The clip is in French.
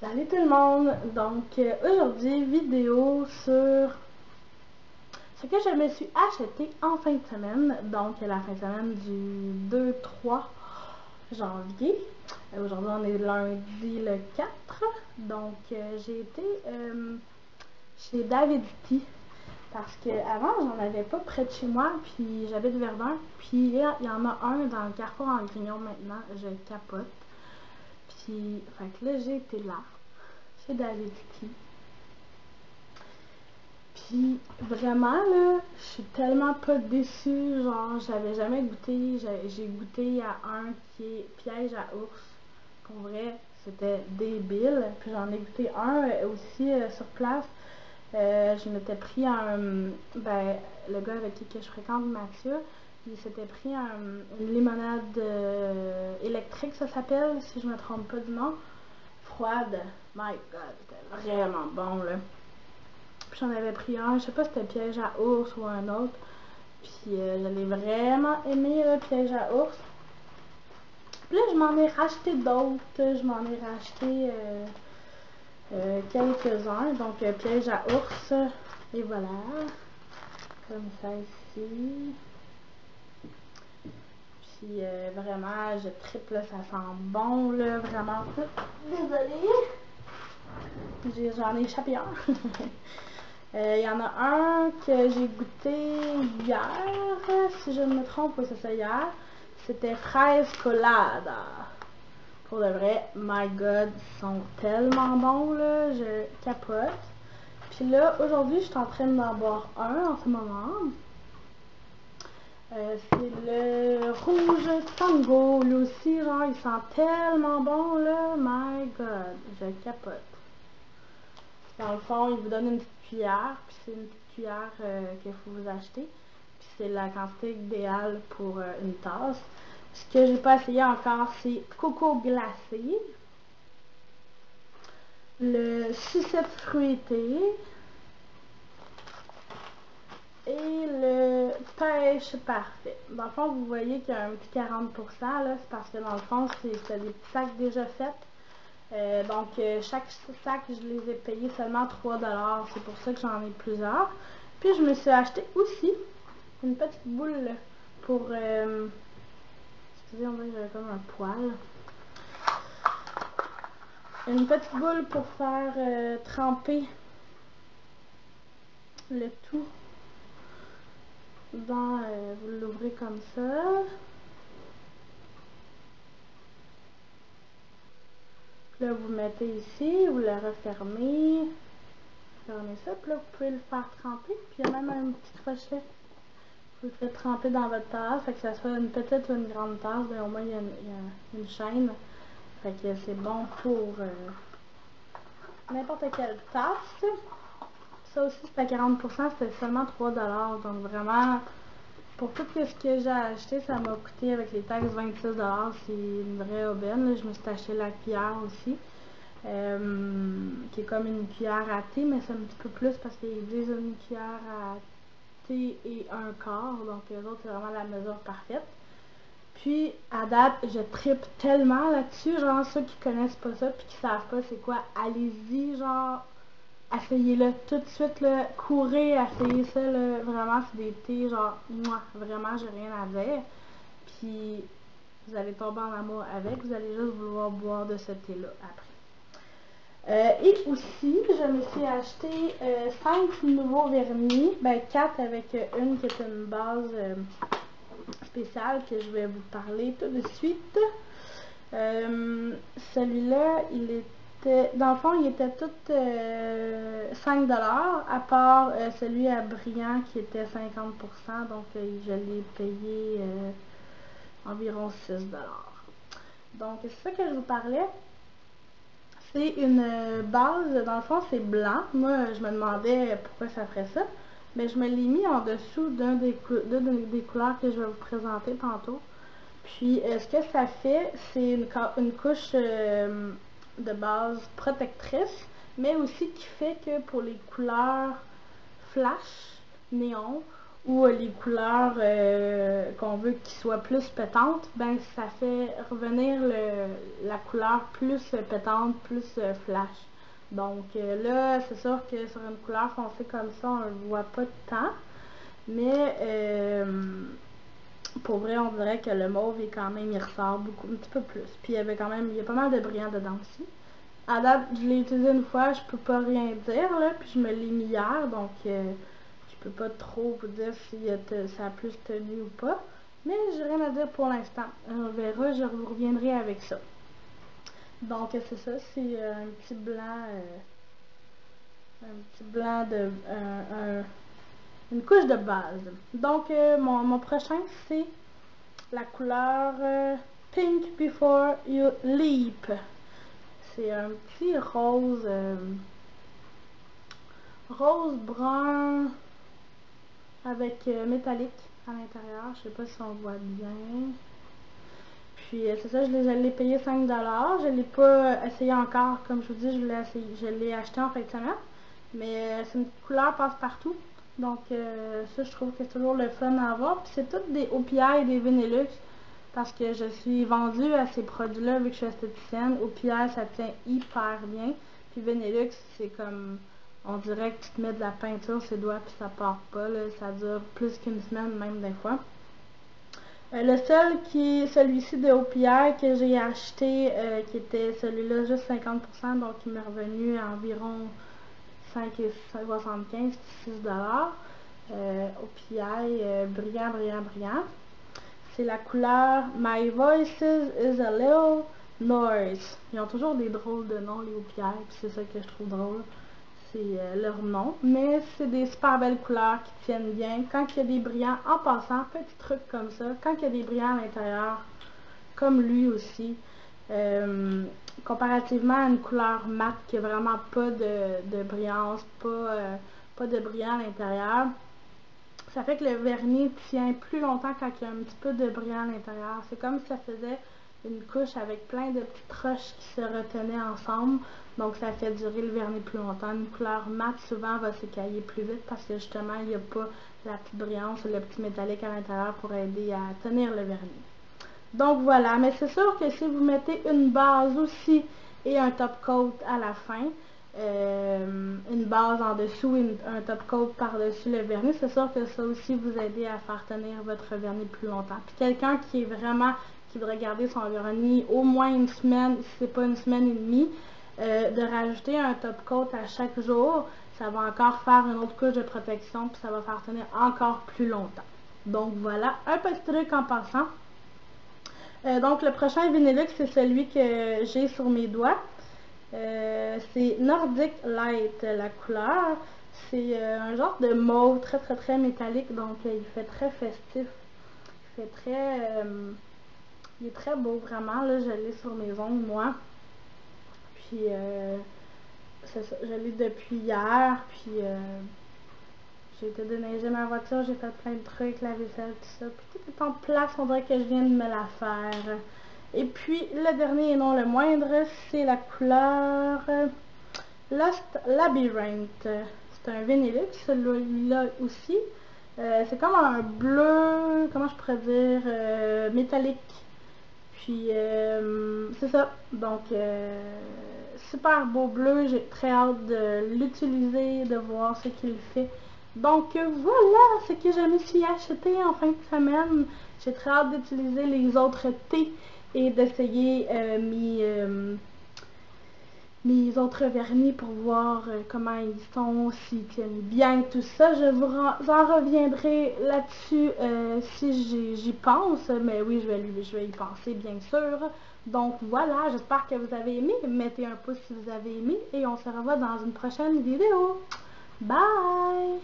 Salut tout le monde! Donc euh, aujourd'hui, vidéo sur ce que je me suis acheté en fin de semaine, donc la fin de semaine du 2-3 janvier. Euh, aujourd'hui on est lundi le 4, donc euh, j'ai été chez David T parce que avant j'en avais pas près de chez moi, puis j'avais de Verdun, puis il y en a un dans le Carrefour en Grignon maintenant, je capote. Fait que là, j'ai été là, chez David Puis, vraiment, là, je suis tellement pas déçue. Genre, j'avais jamais goûté. J'ai goûté à un qui est piège à ours. Pour vrai, c'était débile. Puis, j'en ai goûté un euh, aussi euh, sur place. Euh, je m'étais pris un. Ben, le gars avec qui je fréquente, Mathieu, il s'était pris une limonade euh, électrique, ça s'appelle, si je me trompe pas du nom. Froide. My God, c'était vraiment bon, là. Puis j'en avais pris un, je sais pas si c'était piège à ours ou un autre. Puis euh, j'avais vraiment aimé le piège à ours. Puis là, je m'en ai racheté d'autres. Je m'en ai racheté euh, quelques-uns. Donc, piège à ours. Et voilà. Comme ça ici. Puis euh, vraiment, je triple, ça sent bon, là, vraiment. Désolée. J'en ai, échappé un. Euh, il y en a un que j'ai goûté hier, si je ne me trompe, oui, c'est ça hier. C'était fraise colada. Pour de vrai, my god, ils sont tellement bons, là, je capote. Puis là, aujourd'hui, je suis en train d'en boire un en ce moment. Euh, c'est le rouge tango. Lui aussi, il sent tellement bon, là. My God, je capote. Dans le fond, il vous donne une petite cuillère. Puis c'est une petite cuillère euh, qu'il faut vous acheter. Puis c'est la quantité idéale pour euh, une tasse. Ce que j'ai pas essayé encore, c'est coco glacé. Le sucette fruité et le pêche parfait. Dans le fond, vous voyez qu'il y a un petit 40%, là, c'est parce que dans le fond, c'est des petits sacs déjà faits. Euh, donc, euh, chaque sac, je les ai payés seulement 3$. C'est pour ça que j'en ai plusieurs. Puis, je me suis acheté aussi une petite boule pour... Euh, excusez, moi j'avais comme un poil. Une petite boule pour faire tremper le tout dans, euh, vous l'ouvrez comme ça. Là, vous mettez ici, vous le refermez. Fermez ça, puis là, vous pouvez le faire tremper. Puis il y a même un petit crochet. Vous le faites tremper dans votre tasse, fait que ça soit une petite ou une grande tasse, mais au moins il y a une, chaîne. Fait que c'est bon pour euh, n'importe quelle tasse. Ça aussi, c'était à 40%, c'était seulement 3$. Donc vraiment, pour tout ce que j'ai acheté, ça m'a coûté avec les taxes 26$. C'est une vraie aubaine. Je me suis acheté la cuillère aussi. Euh, qui est comme une cuillère à thé, mais c'est un petit peu plus parce qu'ils disent une cuillère à thé et un quart. Donc les autres, c'est vraiment la mesure parfaite. Puis, à date, je tripe tellement là-dessus. Genre, ceux qui connaissent pas ça puis qui savent pas c'est quoi, allez-y, genre, essayez-le tout de suite, là, courez, essayez ça, vraiment, c'est des thés, genre, moi, vraiment, j'ai rien à dire. Puis, vous allez tomber en amour avec, vous allez juste vouloir boire de ce thé-là après. Euh, et aussi, je me suis acheté 5 euh, nouveaux vernis, ben 4 avec une qui est une base euh, spéciale que je vais vous parler tout de suite. Celui-là, il est dans le fond, il était tout 5$, euh, à part euh, celui à brillant qui était 50%, donc euh, je l'ai payé environ 6$. Donc, c'est ça que je vous parlais. C'est une base, dans le fond, c'est blanc. Moi, je me demandais pourquoi ça ferait ça. Mais je me l'ai mis en dessous d'un des, couleurs que je vais vous présenter tantôt. Puis, ce que ça fait, c'est une, couche de base protectrice, mais aussi qui fait que pour les couleurs flash, néon ou les couleurs qu'on veut qu'ils soient plus pétantes, ben ça fait revenir la couleur plus pétante, plus flash. Donc là, c'est sûr que sur une couleur foncée comme ça, on ne voit pas tant. Mais pour vrai, on dirait que le mauve est quand même, il ressort beaucoup, un petit peu plus. Puis il y avait quand même, il y a pas mal de brillant dedans aussi. À date, je l'ai utilisé une fois, je peux pas rien dire, là, puis je me l'ai mis hier, donc euh, je peux pas trop vous dire si ça a plus tenu ou pas. Mais j'ai rien à dire pour l'instant. On verra, je vous reviendrai avec ça. Donc c'est ça, c'est euh, un petit blanc, euh, un petit blanc de, une couche de base. Donc, euh, mon, prochain, c'est la couleur euh, Pink Before You Leap. C'est un petit rose, euh, rose brun avec métallique à l'intérieur. Je sais pas si on voit bien. Puis c'est ça, je l'ai payé 5$. Je l'ai pas essayé encore. Comme je vous dis, je l'ai acheté en fin de semaine. Mais c'est une couleur passe-partout. Donc, euh, ça, je trouve que c'est toujours le fun à avoir. Puis c'est toutes des OPI et des Venelux. Parce que je suis vendue à ces produits-là vu que je suis esthéticienne. OPI, ça tient hyper bien. Puis Venelux, c'est comme... On dirait que tu te mets de la peinture sur les doigts puis ça part pas. Là. Ça dure plus qu'une semaine, même des fois. Euh, le seul qui est celui-ci de OPI que j'ai acheté, euh, qui était celui-là juste 50%, donc il m'est revenu à environ 5,75 6 euh, au PI euh, brillant, brillant, brillant. C'est la couleur My Voices is a Little Noise. Ils ont toujours des drôles de noms, les OPI, c'est ça que je trouve drôle. C'est euh, leur nom. Mais c'est des super belles couleurs qui tiennent bien. Quand il y a des brillants, en passant, petit truc comme ça, quand il y a des brillants à l'intérieur, comme lui aussi, euh, comparativement à une couleur mat qui n'a vraiment pas de, brillance, pas, euh, pas de brillant à l'intérieur, ça fait que le vernis tient plus longtemps quand il y a un petit peu de brillant à l'intérieur. C'est comme si ça faisait une couche avec plein de petites roches qui se retenaient ensemble. Donc ça fait durer le vernis plus longtemps. Une couleur mat souvent va s'écailler plus vite parce que justement il n'y a pas la petite brillance ou le petit métallique à l'intérieur pour aider à tenir le vernis. Donc voilà, mais c'est sûr que si vous mettez une base aussi et un top coat à la fin, euh, une base en dessous et un top coat par-dessus le vernis, c'est sûr que ça aussi vous aide à faire tenir votre vernis plus longtemps. Puis quelqu'un qui est vraiment, qui veut garder son vernis au moins une semaine, si c'est pas une semaine et demie, euh, de rajouter un top coat à chaque jour, ça va encore faire une autre couche de protection, puis ça va faire tenir encore plus longtemps. Donc voilà, un petit truc en passant. Euh, donc, le prochain Vinilux, c'est celui que j'ai sur mes doigts. Euh, c'est Nordic Light, la couleur. C'est euh, un genre de mauve très, très, très métallique. Donc, il fait très festif. Il fait très... il est très beau, vraiment. Là, je l'ai sur mes ongles, moi. Puis, je l'ai depuis hier. Puis, j'ai été déneiger ma voiture, j'ai fait plein de trucs, la vaisselle, tout ça. Puis tout est en place, on dirait que je viens de me la faire. Et puis, le dernier et non le moindre, c'est la couleur Lost Labyrinth. C'est un Venelux, celui-là aussi. Euh, c'est comme un bleu, comment je pourrais dire, euh, métallique. Puis, euh, c'est ça. Donc, super beau bleu. J'ai très hâte de l'utiliser, de voir ce qu'il fait. Donc voilà ce que je me suis acheté en fin de semaine. J'ai très hâte d'utiliser les autres thés et d'essayer euh, mes, euh, mes autres vernis pour voir euh, comment ils sont, s'ils tiennent bien, tout ça. Je vous en reviendrai là-dessus si j'y pense, mais oui, je vais y penser bien sûr. Donc voilà, j'espère que vous avez aimé. Mettez un pouce si vous avez aimé et on se revoit dans une prochaine vidéo. Bye!